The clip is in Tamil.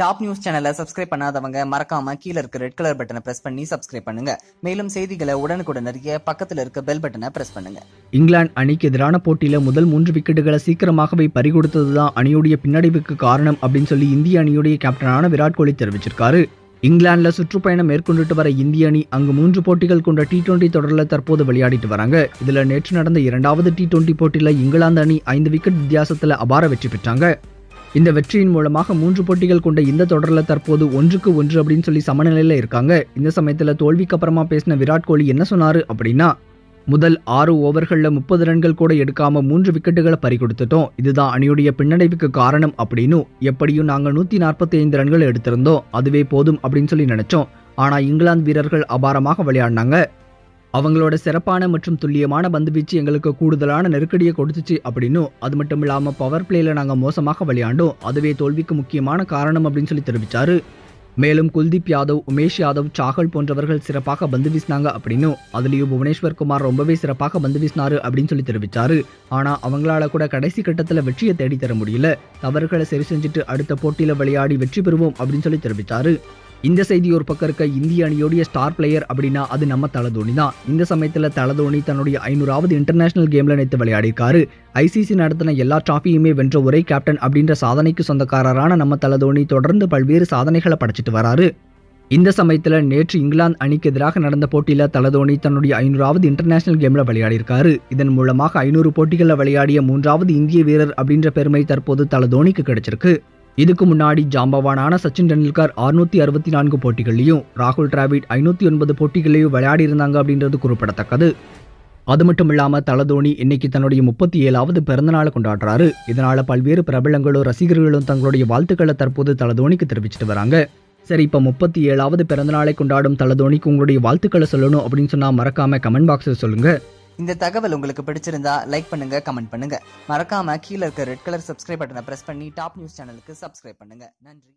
டாப் நியூஸ் சேனலை சப்ஸ்கிரைப் பண்ணாதவங்க மறக்காம கீழே இருக்க ரெட் கலர் பட்டனை பிரஸ் பண்ணி சப்ஸ்கிரைப் பண்ணுங்க. மேலும் செய்திகளை உடனுக்குடன் அறிய பக்கத்தில் இருக்க பெல் பட்டனை பிரஸ் பண்ணுங்க. இங்கிலாந்து அணிக்கு எதிரான போட்டியில முதல் மூன்று விக்கெட்டுகளை சீக்கிரமாகவே பறிகொடுத்ததுதான் அணியுடைய பின்னடைவுக்கு காரணம் அப்படின்னு சொல்லி இந்திய அணியுடைய கேப்டனான விராட் கோலி தெரிவிச்சிருக்காரு. இங்கிலாந்துல சுற்றுப்பயணம் மேற்கொண்டுட்டு வர இந்திய அணி அங்கு மூன்று போட்டிகள் கொண்ட டி டுவெண்டி தொடரில் தற்போது விளையாடிட்டு வராங்க. இதுல நேற்று நடந்த இரண்டாவது டி டுவெண்டி போட்டியில இங்கிலாந்து அணி ஐந்து விக்கெட் வித்தியாசத்துல அபார வெற்றி பெற்றாங்க. இந்த வெற்றியின் மூலமாக மூன்று போட்டிகள் கொண்ட இந்த தொடரில் தற்போது ஒன்றுக்கு ஒன்று அப்படின்னு சொல்லி சமநிலையில் இருக்காங்க. இந்த சமயத்தில் தோல்விக்கு அப்புறமா பேசின விராட் கோலி என்ன சொன்னார் அப்படின்னா முதல் ஆறு ஓவர்களில் முப்பது ரன்கள் கூட எடுக்காம மூன்று விக்கெட்டுகளை பறி கொடுத்துட்டோம். இதுதான் அணியுடைய பின்னடைவுக்கு காரணம் அப்படின்னு எப்படியும் நாங்கள் நூற்றி நாற்பத்தி ஐந்து ரன்கள் எடுத்திருந்தோம். அதுவே போதும் அப்படின்னு சொல்லி நினைச்சோம். ஆனால் இங்கிலாந்து வீரர்கள் அபாரமாக விளையாடினாங்க. அவங்களோட சிறப்பான மற்றும் துல்லியமான பந்து வீச்சு எங்களுக்கு கூடுதலான நெருக்கடியை கொடுத்துச்சு அப்படின்னும் அது மட்டும் இல்லாமல் பவர் பிளேயில் நாங்கள் மோசமாக விளையாண்டோம். அதுவே தோல்விக்கு முக்கியமான காரணம் அப்படின்னு சொல்லி தெரிவித்தார் மேலும் குல்தீப் யாதவ் உமேஷ் யாதவ் சாகல் போன்றவர்கள் சிறப்பாக பந்து வீசினாங்க அப்படின்னும் அதுலேயும் புவனேஸ்வர் குமார் ரொம்பவே சிறப்பாக பந்து வீசினாரு அப்படின்னு சொல்லி தெரிவித்தார் ஆனால் அவங்களால கூட கடைசி கட்டத்தில் வெற்றியை தேடித்தர முடியல. தவறுகளை சரி செஞ்சுட்டு அடுத்த போட்டியில் விளையாடி வெற்றி பெறுவோம் அப்படின்னு சொல்லி தெரிவித்தார் இந்த செய்தி ஒரு பக்கம் இருக்க இந்திய அணியோடைய ஸ்டார் பிளேயர் அப்படின்னா அது நம்ம தலதோனி தான். இந்த சமயத்தில் தலதோனி தன்னுடைய ஐநூறாவது இன்டர்நேஷனல் கேம்ல நேற்று விளையாடிருக்காரு ஐசிசி நடத்தின எல்லா டிராஃபியுமே வென்ற ஒரே கேப்டன் அப்படின்ற சாதனைக்கு சொந்தக்காரரான நம்ம தலதோனி தொடர்ந்து பல்வேறு சாதனைகளை படைச்சிட்டு வராரு. இந்த சமயத்தில் நேற்று இங்கிலாந்து அணிக்கு எதிராக நடந்த போட்டியில் தலதோனி தன்னுடைய ஐநூறாவது இன்டர்நேஷனல் கேமில் விளையாடியிருக்காரு. இதன் மூலமாக ஐநூறு போட்டிகளில் விளையாடிய மூன்றாவது இந்திய வீரர் அப்படின்ற பெருமை தற்போது தலதோனிக்கு கிடைச்சிருக்கு. இதுக்கு முன்னாடி ஜாம்பவானான சச்சின் டெண்டுல்கர் அறுநூத்தி அறுபத்தி நான்கு போட்டிகளையும் ராகுல் டிராவிட் ஐநூற்றி ஒன்பது போட்டிகளையும் விளையாடி இருந்தாங்க அப்படின்றது குறிப்பிடத்தக்கது. அது மட்டும் இல்லாமல் தலதோனி இன்னைக்கு தன்னுடைய முப்பத்தி ஏழாவது பிறந்தநாளை கொண்டாடுறாரு. இதனால பல்வேறு பிரபலங்களும் ரசிகர்களும் தங்களுடைய வாழ்த்துக்களை தற்போது தலதோனிக்கு தெரிவிச்சிட்டு வராங்க. சரி இப்போ முப்பத்தி ஏழாவது பிறந்தநாளை கொண்டாடும் தலதோனிக்கு உங்களுடைய வாழ்த்துக்களை சொல்லணும் அப்படின்னு சொன்னால் மறக்காம கமெண்ட் பாக்ஸில் சொல்லுங்கள் இந்த தகவல் உங்களுக்கு பிடிச்சிருந்தா லைக் பண்ணுங்க கமெண்ட் பண்ணுங்க. மறக்காம கீழே இருக்க ரெட் கலர் சப்ஸ்கிரைப் பட்டனை பிரஸ் பண்ணி டாப் நியூஸ் சேனலுக்கு சப்ஸ்கிரைப் பண்ணுங்க. நன்றி.